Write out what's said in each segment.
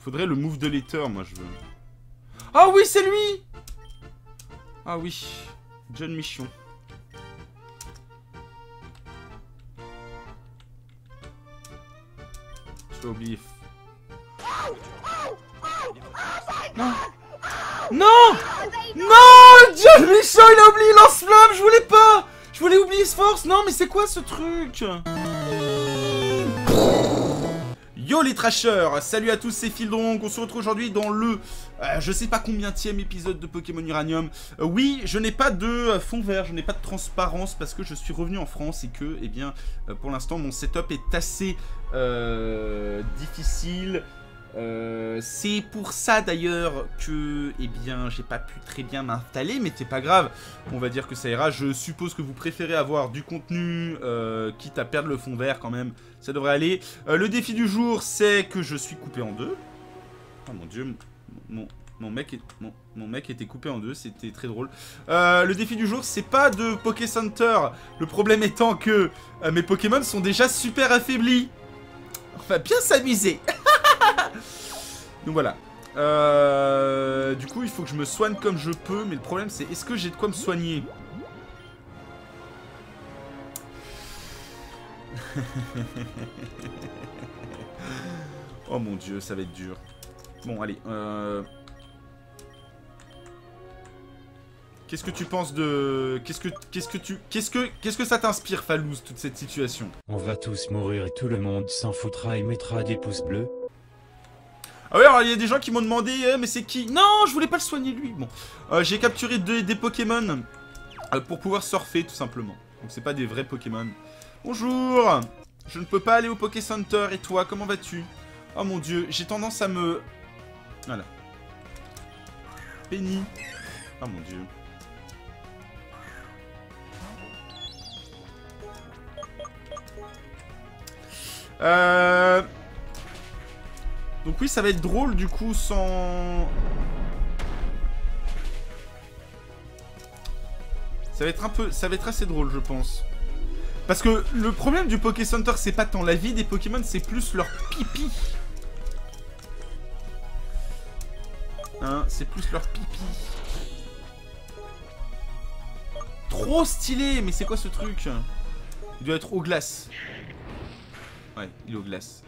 Faudrait le move de l'éther, moi je veux. Ah oui, c'est lui Ah oui, John Michon. Je l'ai oublié. Non Non Non John Michon, il a oublié lance-flamme Je voulais pas Je voulais oublier ce force Non, mais c'est quoi ce truc? Yo les trashers, salut à tous, c'est Fildronk, on se retrouve aujourd'hui dans le, euh, je sais pas combien épisode de Pokémon Uranium. Euh, oui, je n'ai pas de euh, fond vert, je n'ai pas de transparence parce que je suis revenu en France et que, eh bien, pour l'instant mon setup est assez difficile. Euh, c'est pour ça d'ailleurs que, eh bien, j'ai pas pu très bien m'installer, mais c'est pas grave, on va dire que ça ira. Je suppose que vous préférez avoir du contenu, euh, quitte à perdre le fond vert quand même, ça devrait aller. Euh, le défi du jour, c'est que je suis coupé en deux. Oh mon dieu, mon, mec était coupé en deux, c'était très drôle. le défi du jour, c'est pas de Poké Center, le problème étant que mes Pokémon sont déjà super affaiblis. On va bien s'amuser Donc voilà. Euh, du coup, il faut que je me soigne comme je peux. Mais le problème, c'est est-ce que j'ai de quoi me soigner? Oh mon dieu, ça va être dur. Bon, allez. Euh... Qu'est-ce que tu penses de... Qu'est-ce que... Qu'est-ce que tu... Qu'est-ce que... Qu'est-ce que ça t'inspire, Falouz, toute cette situation? On va tous mourir et tout le monde s'en foutra et mettra des pouces bleus. Ah ouais, alors il y a des gens qui m'ont demandé, eh, mais c'est qui? Non, je voulais pas le soigner lui. Bon, euh, j'ai capturé des Pokémon euh, pour pouvoir surfer tout simplement. Donc c'est pas des vrais Pokémon. Bonjour Je ne peux pas aller au Poké Center et toi, comment vas-tu? Oh mon dieu, j'ai tendance à me... Voilà. Penny. Oh mon dieu. Euh... Donc oui, ça va être drôle du coup sans... Ça va être un peu... Ça va être assez drôle, je pense. Parce que le problème du Poké Center, c'est pas tant la vie des Pokémon, c'est plus leur pipi. Hein, c'est plus leur pipi. Trop stylé Mais c'est quoi ce truc? Il doit être au glace. Ouais, il est au glace.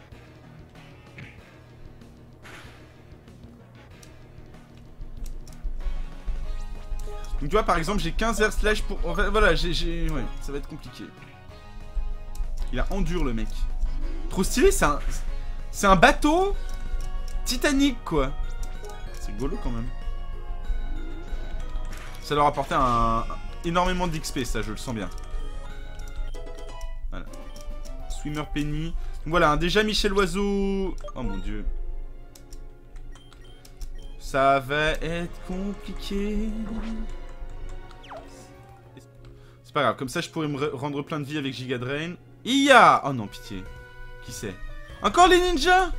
Donc tu vois, par exemple, j'ai 15 air slash pour... voilà, j'ai... Ouais, ça va être compliqué. Il a endure, le mec. Trop stylé, c'est un... C'est un bateau Titanic, quoi. C'est rigolo, quand même. Ça leur apportait un... énormément d'XP, ça, je le sens bien. Voilà. Swimmer Penny. Donc voilà, déjà Michel Oiseau... Oh, mon Dieu. Ça va être compliqué. Pas grave, comme ça je pourrais me rendre plein de vie avec Giga Drain. Iya Oh non, pitié. Qui c'est? Encore les ninjas?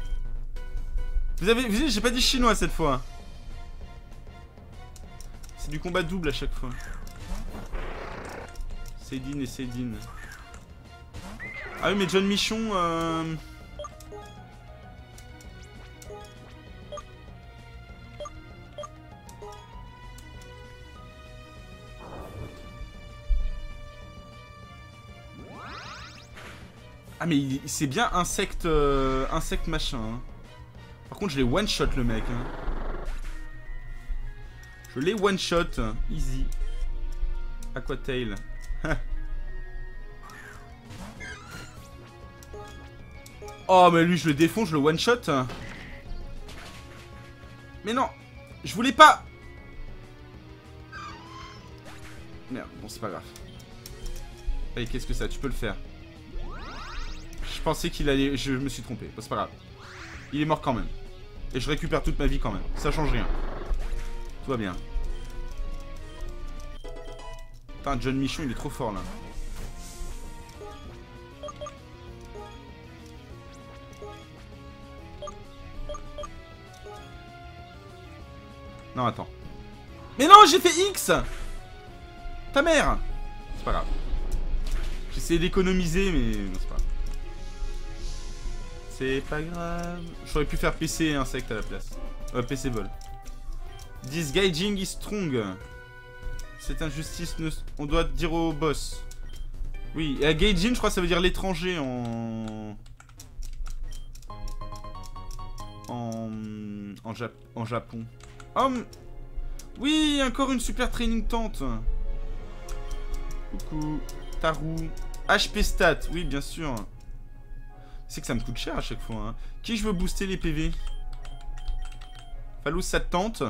Vous avez vu, j'ai pas dit chinois cette fois. C'est du combat double à chaque fois. Cédine et Cédine. Ah oui, mais John Michon... Euh... Ah mais c'est bien insecte, euh, machin. Hein. Par contre je l'ai one shot le mec. Hein. Je l'ai one shot. Easy. Aquatail. oh mais lui je le défonce, je le one shot. Mais non Je voulais pas Merde, bon c'est pas grave. Allez, qu'est-ce que ça Tu peux le faire. Je pensais qu'il allait... Je me suis trompé. c'est pas grave. Il est mort quand même. Et je récupère toute ma vie quand même. Ça change rien. Tout va bien. Putain, John Michon, il est trop fort, là. Non, attends. Mais non, j'ai fait X Ta mère C'est pas grave. J'essaie d'économiser, mais grave. C'est pas grave. J'aurais pu faire PC insecte à la place. Euh, PC vol. Disguising is strong. Cette injustice, on doit dire au boss. Oui, et Gaijin, je crois que ça veut dire l'étranger en... En... En, Jap... en Japon. Oh, oui, encore une super training tente. Coucou. Tarou. HP stat, oui, bien sûr. C'est que ça me coûte cher à chaque fois. Hein. Qui je veux booster les PV Falou, ça tente?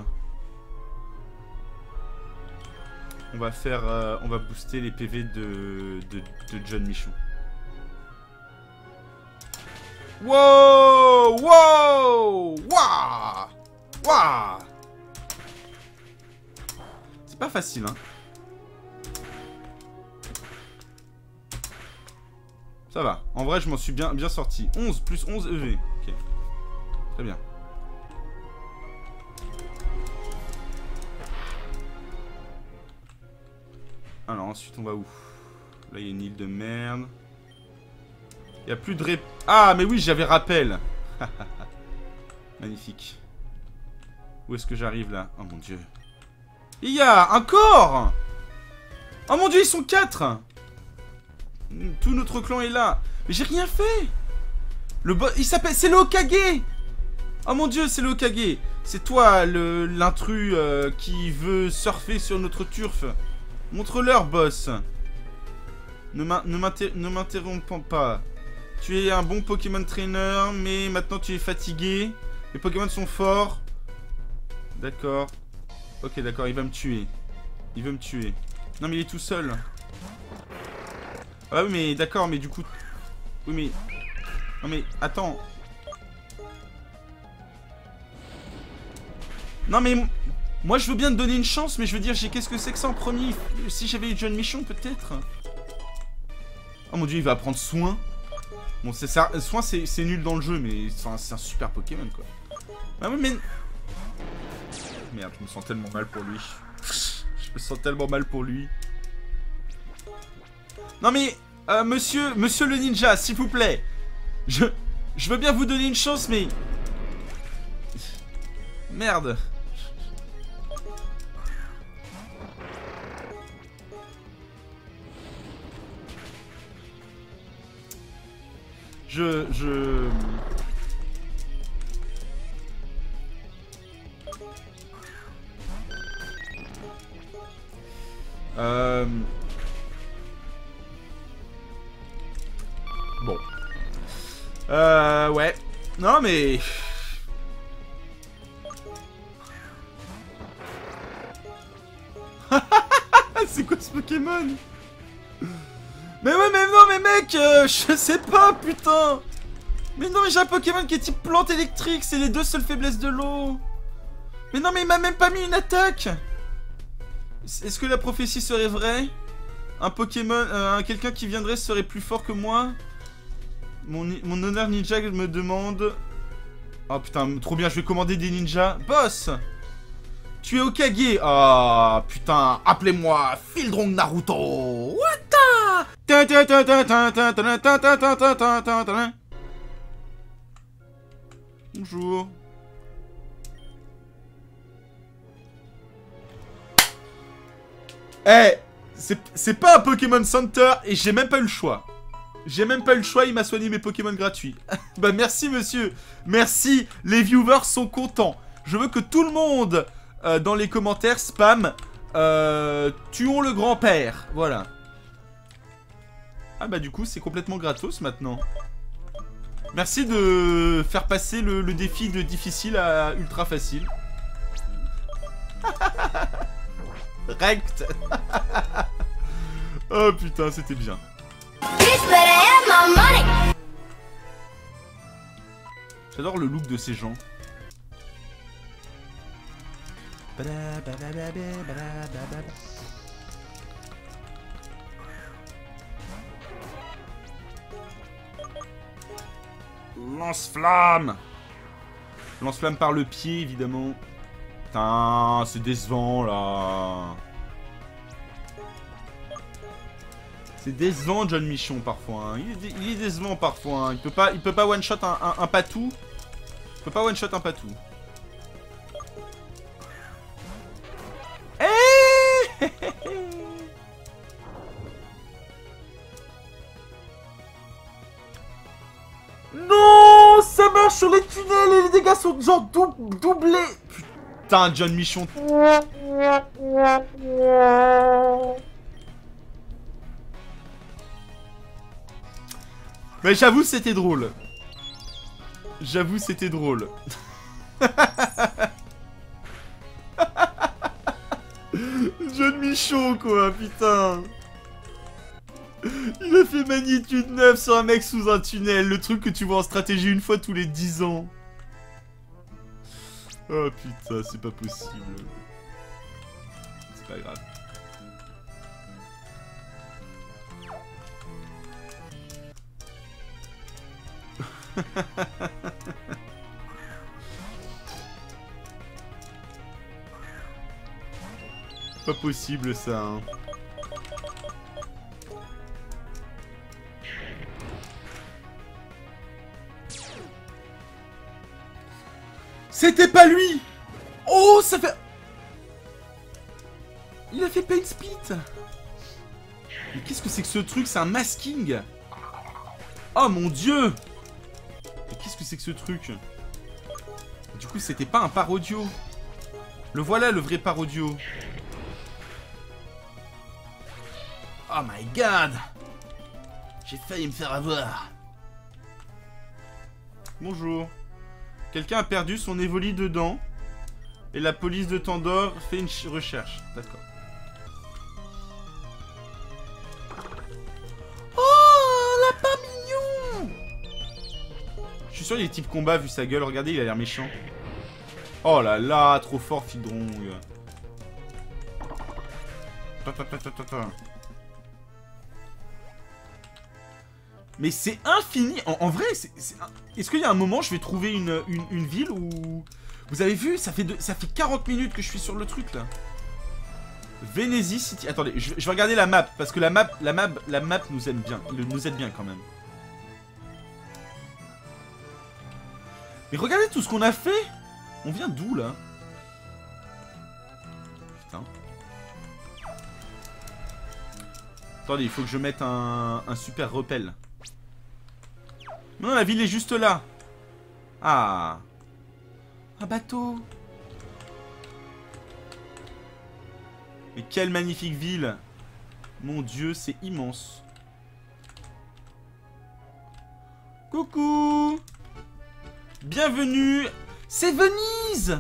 On va faire... Euh, on va booster les PV de, de, de John Michon. Wow Wow Wow Wow C'est pas facile, hein. Ça va. En vrai, je m'en suis bien, bien sorti. 11 plus 11 EV. Ok. Très bien. Alors, ensuite, on va où? Là, il y a une île de merde. Il n'y a plus de ré... Ah, mais oui, j'avais rappel. Magnifique. Où est-ce que j'arrive, là? Oh, mon Dieu. Il y a un corps Oh, mon Dieu, ils sont quatre Tout notre clan est là. Mais j'ai rien fait Le boss... Il s'appelle... C'est le Hokage Oh, mon Dieu, c'est le Hokage C'est toi, l'intrus euh, qui veut surfer sur notre turf. Montre-leur, boss. Ne m'interrompons pas. Tu es un bon Pokémon Trainer, mais maintenant tu es fatigué. Les Pokémon sont forts. D'accord. Ok, d'accord, il va me tuer. Il veut me tuer. Non, mais il est tout seul. Ah oui, mais d'accord, mais du coup... Oui, mais... Non, mais attends. Non, mais... Moi, je veux bien te donner une chance, mais je veux dire, qu'est-ce que c'est que ça en premier? Si j'avais eu John Michon, peut-être? Oh mon dieu, il va prendre soin. Bon, c'est ça. Soin, c'est nul dans le jeu, mais c'est un super Pokémon, quoi. Ah oui, mais... Merde, je me sens tellement mal pour lui. je me sens tellement mal pour lui. Non mais, euh, monsieur, monsieur le ninja, s'il vous plaît. Je, je veux bien vous donner une chance, mais... Merde. Je... Je... Euh... Euh... Ouais. Non, mais... C'est quoi ce Pokémon? Mais ouais, mais non, mais mec, euh, je sais pas, putain. Mais non, mais j'ai un Pokémon qui est type plante électrique, c'est les deux seules faiblesses de l'eau. Mais non, mais il m'a même pas mis une attaque. Est-ce que la prophétie serait vraie? Un Pokémon, euh, quelqu'un qui viendrait serait plus fort que moi? Mon, mon honneur ninja me demande... Oh putain, trop bien, je vais commander des ninjas. Boss Tu es Okage Ah oh, putain, appelez-moi Fildrong Naruto What Bonjour. Eh, c'est pas un Pokémon Center et j'ai même pas eu le choix. J'ai même pas eu le choix, il m'a soigné mes Pokémon gratuits. bah merci monsieur, merci, les viewers sont contents. Je veux que tout le monde euh, dans les commentaires spam euh, tuons le grand-père, voilà. Ah bah du coup c'est complètement gratos maintenant. Merci de faire passer le, défi de difficile à ultra facile. Rect Oh putain c'était bien. J'adore le look de ces gens. Lance-flamme Lance-flamme par le pied, évidemment. Putain, c'est décevant, là. C'est décevant John Michon parfois. hein. Il, est décevant parfois. hein. Il peut pas, il peut pas one shot un, patou. Il peut pas one shot un patou. Eh Non Ça marche sur les tunnels et les dégâts sont genre dou- doublés Putain, John Michon. Mais j'avoue, c'était drôle. J'avoue, c'était drôle. John Michon, quoi, putain. Il a fait magnitude 9 sur un mec sous un tunnel, le truc que tu vois en stratégie une fois tous les 10 ans. Oh putain, c'est pas possible. C'est pas grave. Pas possible ça. Hein. C'était pas lui Oh, ça fait... Il a fait Paint Split Mais qu'est-ce que c'est que ce truc? C'est un masking Oh mon dieu c'est que ce truc Du coup, c'était pas un parodio. Le voilà, le vrai parodio. Oh my god J'ai failli me faire avoir. Bonjour. Quelqu'un a perdu son évoli dedans. Et la police de Tandor fait une ch- recherche. D'accord. Suis sûr il est type combat vu sa gueule. Regardez, il a l'air méchant. Oh là là, trop fort, Fidrong. Mais c'est infini. En, vrai, Est-ce qu'il y a un moment, je vais trouver une, ville où. Vous avez vu ça fait, ça fait 40 minutes que je suis sur le truc là. Venezi City. Attendez, je, vais regarder la map parce que la map, la map, la map nous aime bien. Nous aide bien quand même. Mais regardez tout ce qu'on a fait. On vient d'où là? Putain. Attendez, il faut que je mette un, un super repel. Non, la ville est juste là. Ah. Un bateau. Mais quelle magnifique ville. Mon dieu, c'est immense. Coucou. Bienvenue. C'est Venise.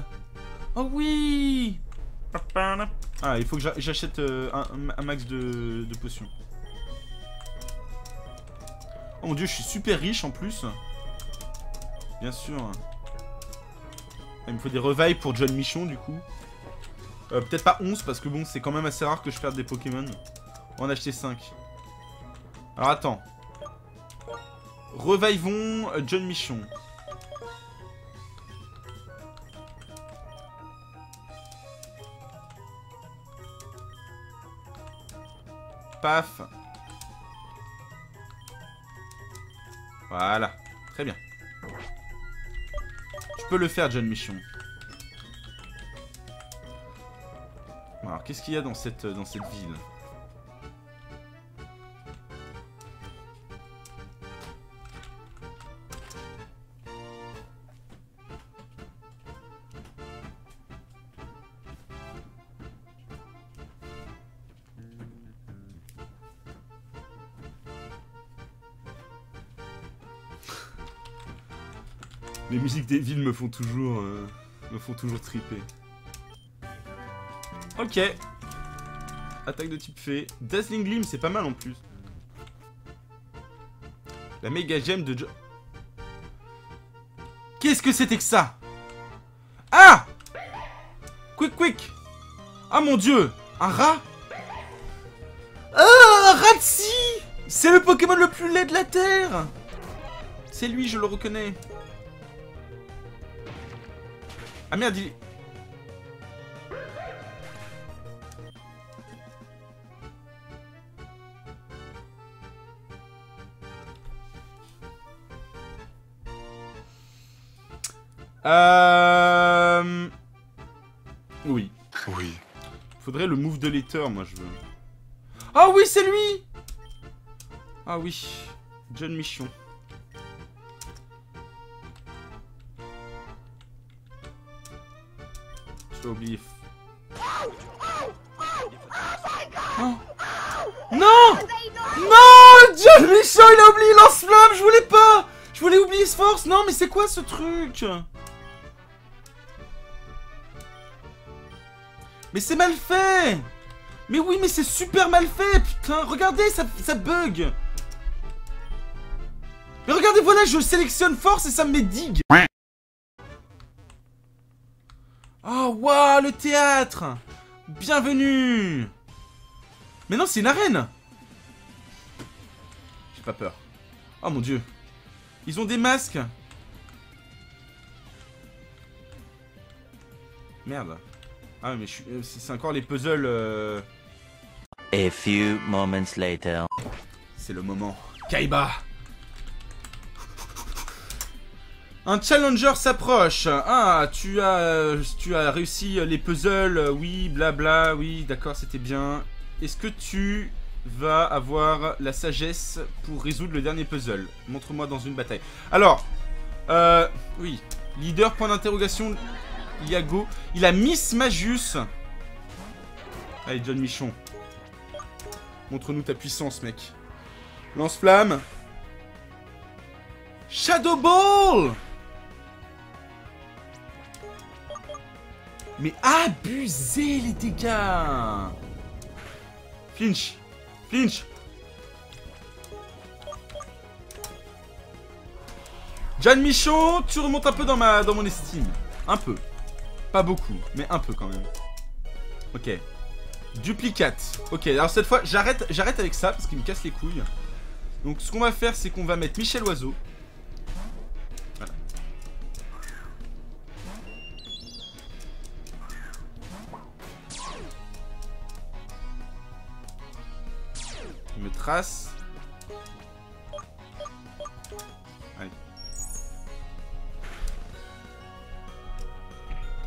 Oh oui. Ah, il faut que j'a- j'achète euh, un, max de, potions. Oh mon dieu, je suis super riche en plus. Bien sûr. Ah, Il me faut des revailles pour John Michon du coup. Euh, Peut-être pas 11 parce que bon, c'est quand même assez rare que je perde des Pokémon. On en acheter 5. Alors attends. Revaillons euh, John Michon. Paf. Voilà. Très bien. Je peux le faire, John Michon. Alors, qu'est-ce qu'il y a dans cette, dans cette ville? Musiques des villes me font toujours, euh, me font toujours triper. Ok. Attaque de type fée. Dazzling Gleam, c'est pas mal en plus. La méga gemme de Jo... Qu'est-ce que c'était que ça? Ah Quick, quick Ah mon dieu Un rat? Ah Un Ratsi C'est le Pokémon le plus laid de la Terre C'est lui, je le reconnais. Ah merde. Euh... Oui. Oui. Faudrait le move de l'éther, moi, je veux. Ah oui, c'est lui Ah oui. John Michon. J'ai oublié. Oh. Non Non John Michon, il a oublié lance-flamme Je voulais pas. Je voulais oublier ce force Non, mais c'est quoi ce truc? Mais c'est mal fait. Mais oui, mais c'est super mal fait Putain, regardez, ça, ça bug. Mais regardez, voilà, je sélectionne force et ça me met dig waouh, le théâtre Bienvenue Mais non, c'est une arène J'ai pas peur. Oh mon dieu. Ils ont des masques Merde. Ah mais suis... euh, c'est c'est encore les puzzles... euh, A few moments later. C'est le moment. Kaiba Un challenger s'approche. Ah, tu as, tu as réussi les puzzles, oui, blabla, oui, d'accord, c'était bien. Est-ce que tu vas avoir la sagesse pour résoudre le dernier puzzle? Montre-moi dans une bataille. Alors, euh, oui, leader, point d'interrogation, Iago. Il a Miss Magius. Allez, John Michon. Montre-nous ta puissance, mec. Lance-flamme. Shadow Ball Mais abusez les dégâts Flinch Flinch John Michaud, tu remontes un peu dans, ma, dans mon estime. Un peu. Pas beaucoup, mais un peu quand même. Ok. Duplicate. Ok, alors cette fois, j'arrête avec ça parce qu'il me casse les couilles. Donc ce qu'on va faire, c'est qu'on va mettre Michel Oiseau.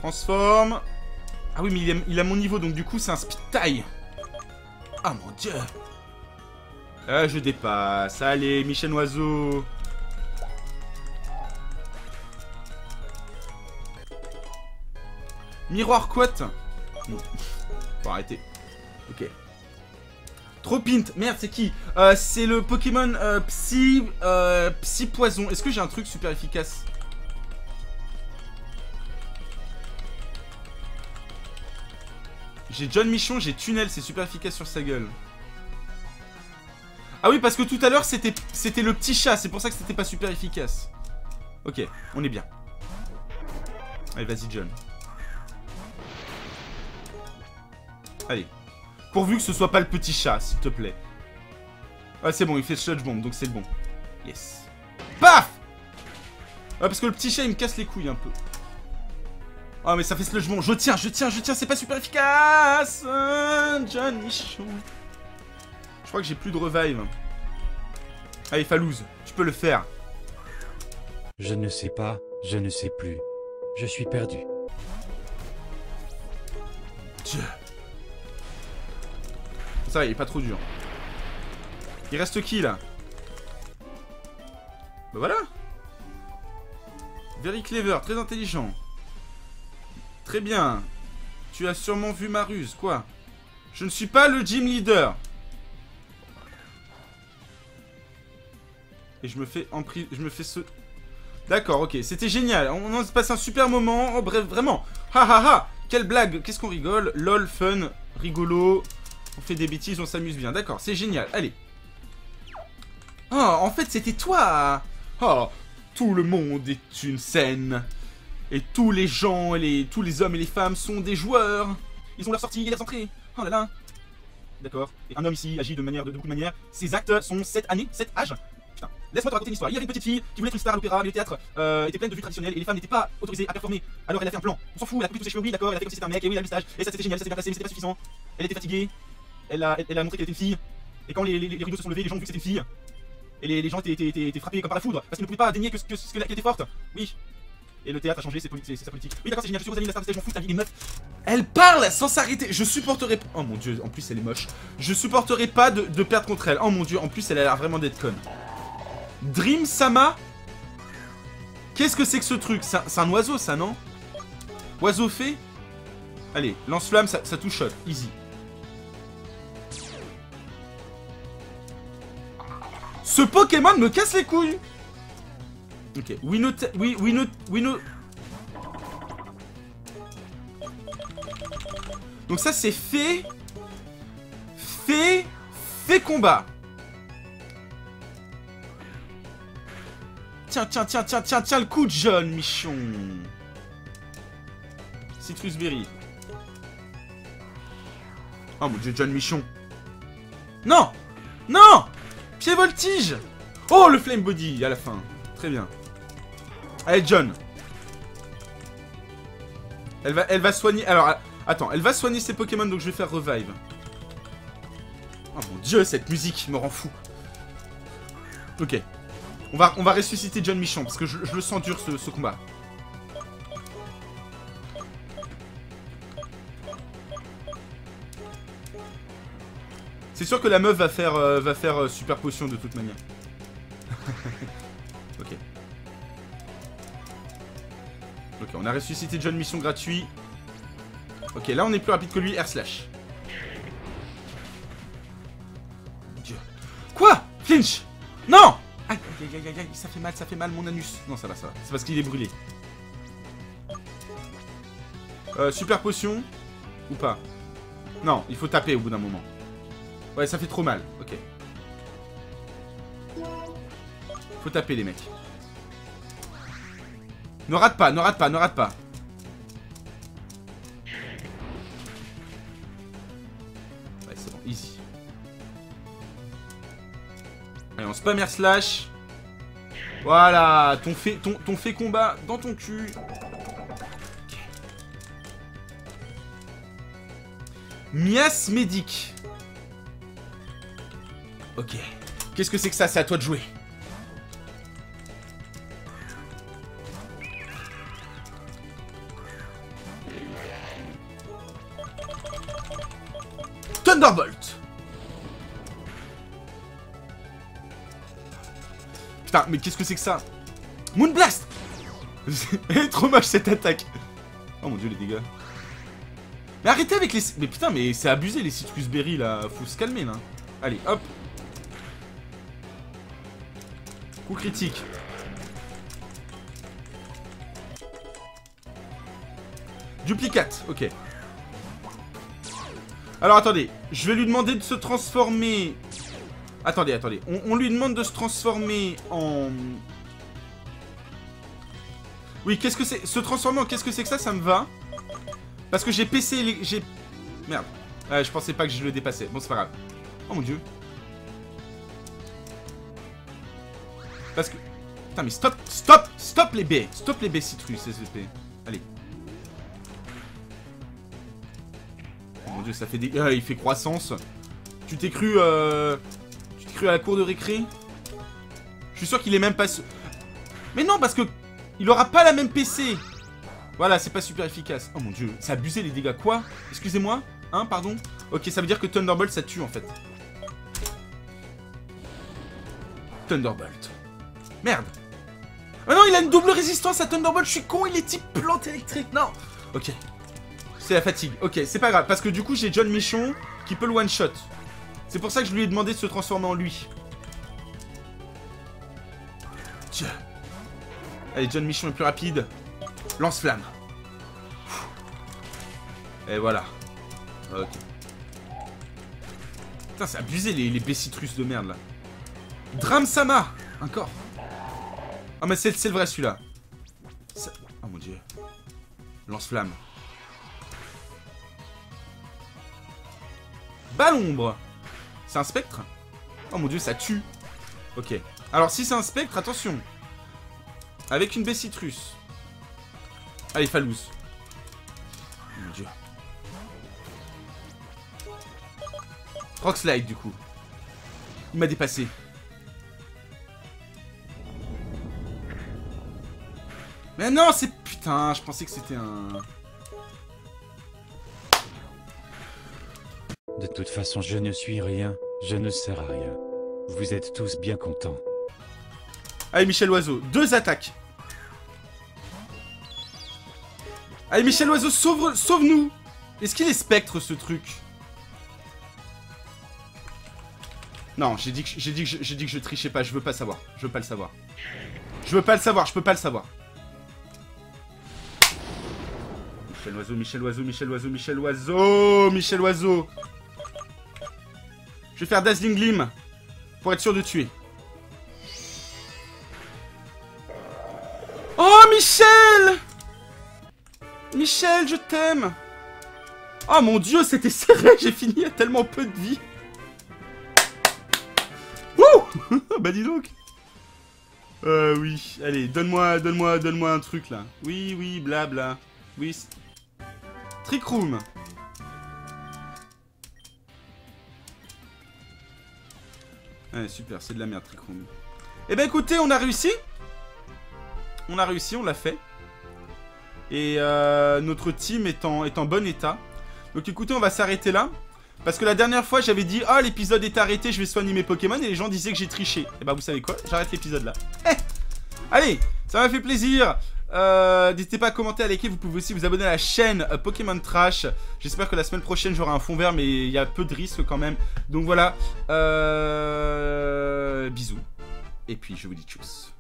Transforme. Ah oui, mais il a, mon niveau, donc du coup, c'est un speed taille. Ah mon dieu. Ah, je dépasse. Allez, Michel Oiseau. Miroir quote. Non. Faut arrêter. Ok. Trop pint. Merde, c'est qui Euh, C'est le Pokémon euh, Psy... Euh, Psy Poison. Est-ce que j'ai un truc super efficace J'ai John Michon, j'ai Tunnel, c'est super efficace sur sa gueule. Ah oui, parce que tout à l'heure, c'était c'était le petit chat, c'est pour ça que c'était pas super efficace. Ok, on est bien. Allez, vas-y, John. Allez. Pourvu que ce soit pas le petit chat, s'il te plaît. Ah, c'est bon, il fait sludge bomb, donc c'est le bon. Yes. Paf Ah, parce que le petit chat, il me casse les couilles un peu. Ah, mais ça fait sludge bomb. Je tiens, je tiens, je tiens, c'est pas super efficace Ah, John Michon. Je crois que j'ai plus de revive. Allez, Falouz, tu peux le faire. Je ne sais pas, je ne sais plus. Je suis perdu. Dieu. Ça va, il est pas trop dur. Il reste qui là? Bah voilà Very clever, très intelligent. Très bien. Tu as sûrement vu ma ruse, quoi Je ne suis pas le gym leader. Et je me fais en je me fais ce... D'accord, ok, c'était génial. On a passé un super moment. Oh, bref, vraiment. Ha ha ha Quelle blague Qu'est-ce qu'on rigole? Lol, fun, rigolo. On fait des bêtises, on s'amuse bien. D'accord, c'est génial. Allez. Oh, en fait, c'était toi Oh, tout le monde est une scène. Et tous les gens, les, tous les hommes et les femmes sont des joueurs. Ils ont leur sortie et leurs entrées. Oh là là. D'accord. Et un homme ici agit de manière de, beaucoup de manières. Ses actes sont cette année, cet âge. Putain, laisse-moi te raconter une histoire. Il y avait une petite fille qui voulait être une star à l'opéra, mais le théâtre euh, était plein de vues traditionnelles et les femmes n'étaient pas autorisées à performer. Alors elle a fait un plan. On s'en fout, elle a coupé tous ses cheveux, oui, d'accord, elle a fait comme si c'était un mec, et oui, elle a le stage. Et ça c'était génial, ça s'est bien passé, mais c'était pas suffisant. Elle était fatiguée. Elle a, montré qu'elle était une fille. Et quand les, rideaux se sont levés, les gens ont vu que c'était une fille. Et les, gens étaient, étaient, frappés comme par la foudre parce qu'ils ne pouvaient pas dénier que, que, que, qu'elle était forte. Oui. Et le théâtre a changé, c'est sa politique. Oui, d'accord, c'est génial, je suis Rosalie, la star de je m'en fous, ta vie, les meufs. Elle parle sans s'arrêter. Je supporterai pas. Oh mon dieu, en plus elle est moche. Je supporterai pas de, de perdre contre elle. Oh mon dieu, en plus elle a l'air vraiment d'être conne. Dream Sama? Qu'est-ce que c'est que ce truc? C'est un, oiseau, ça, non? Oiseau fait? Allez, lance-flamme, ça, ça touche shot. Easy. Ce Pokémon me casse les couilles Ok, we know... We know... Donc ça, c'est fait... Fait... Fait combat. Tiens, tiens, tiens, tiens, tiens, tiens, le coup de Michon. Citrus Berry. Oh mon dieu, John Michon. Non Non Voltige Oh, le Flame Body à la fin. Très bien. Allez, John. Elle va, soigner... Alors, attends, elle va soigner ses Pokémon, donc je vais faire Revive. Oh mon dieu, cette musique me rend fou. Ok. On va, on va ressusciter John Michon, parce que je, le sens dur, ce combat. C'est sûr que la meuf va faire, euh, va faire euh, super potion de toute manière. ok. Ok, on a ressuscité John Mission gratuit. Ok, là on est plus rapide que lui, Air Slash. Dieu. Quoi? Flinch Non Aïe, aïe, aïe, aïe, aïe, ça fait mal, ça fait mal mon anus. Non, ça va, ça va. C'est parce qu'il est brûlé. Euh, super potion Ou pas? Non, il faut taper au bout d'un moment. Ouais, ça fait trop mal. Ok. Faut taper les mecs. Ne rate pas, ne rate pas, ne rate pas. Ouais, c'est bon, easy. Allez, on spam air slash. Voilà, ton fait, ton, ton fait combat dans ton cul. Mias Medic. Ok. Qu'est-ce que c'est que ça? C'est à toi de jouer. Thunderbolt. Putain, mais qu'est-ce que c'est que ça? Moonblast. Trop moche cette attaque. Oh mon dieu les dégâts. Mais arrêtez avec les... Mais putain, mais c'est abusé les citrus berry là, faut se calmer là. Allez, hop Coup critique Duplicate, ok. Alors attendez, je vais lui demander de se transformer... Attendez, attendez. On, lui demande de se transformer en... Oui, qu'est-ce que c'est Se transformer en qu'est-ce que c'est que ça Ça me va. Parce que j'ai PC... J'ai... Merde. Je pensais pas que je le dépassais. Bon, c'est pas grave. Oh mon dieu. Parce que... Putain, mais stop, stop, stop les baies. Stop les baies citrus, SVP. Allez. Oh mon dieu, ça fait des... Ah, il fait croissance. Tu t'es cru... Euh... Tu t'es cru à la cour de récré? Je suis sûr qu'il est même pas... Mais non, parce que... Il aura pas la même PC. Voilà, c'est pas super efficace. Oh mon dieu, c'est abusé les dégâts. Quoi? Excusez-moi Hein, pardon? Ok, ça veut dire que Thunderbolt, ça tue en fait. Thunderbolt. Merde. Ah non, il a une double résistance à Thunderbolt. Je suis con, il est type plante électrique. Non. Ok. C'est la fatigue. Ok, c'est pas grave. Parce que du coup, j'ai John Michon qui peut le one-shot. C'est pour ça que je lui ai demandé de se transformer en lui. Tiens. Allez, John Michon est plus rapide. Lance-flamme. Et voilà. Ok. Putain, c'est abusé les, les citrus de merde là. Dramsama Encore. Ah, mais c'est le vrai celui-là. Oh mon dieu. Lance-flamme. Balombre C'est un spectre? Oh mon dieu, ça tue. Ok. Alors, si c'est un spectre, attention. Avec une baie citrus. Allez, Falouz. Oh mon dieu. Rockslide, du coup. Il m'a dépassé. Mais non, c'est... Putain, je pensais que c'était un... De toute façon, je ne suis rien, je ne sers à rien. Vous êtes tous bien contents. Allez, Michel Oiseau, deux attaques. Allez, Michel Oiseau, sauve- sauve-nous Est-ce qu'il est spectre, ce truc? Non, j'ai dit, que, dit que dit que je trichais pas, je veux pas savoir. Je veux pas le savoir. Je veux pas le savoir, je peux pas le savoir. Michel Oiseau, Michel Oiseau, Michel Oiseau, Michel Oiseau, Michel Oiseau. Je vais faire Dazzling Gleam pour être sûr de tuer. Oh, Michel Michel, je t'aime Oh mon dieu, c'était serré, j'ai fini à tellement peu de vie. Wouh Bah dis donc Euh, oui. Allez, donne-moi, donne-moi, donne-moi un truc, là. Oui, oui, blabla. Oui. Trick Room. Ouais, super, c'est de la merde, Trick Room. Eh ben écoutez, on a réussi on a réussi, on l'a fait. Et euh, notre team est en, bon état. Donc écoutez, on va s'arrêter là. Parce que la dernière fois, j'avais dit Ah, l'épisode est arrêté, je vais soigner mes Pokémon. Et les gens disaient que j'ai triché. Et bah, vous savez quoi? J'arrête l'épisode là. Eh Allez, ça m'a fait plaisir. Euh, n'hésitez pas à commenter à l'équipe. Vous pouvez aussi vous abonner à la chaîne euh, Pokémon Trash. J'espère que la semaine prochaine j'aurai un fond vert, mais il y a peu de risques quand même. Donc voilà. Euh, bisous. Et puis je vous dis tchuss.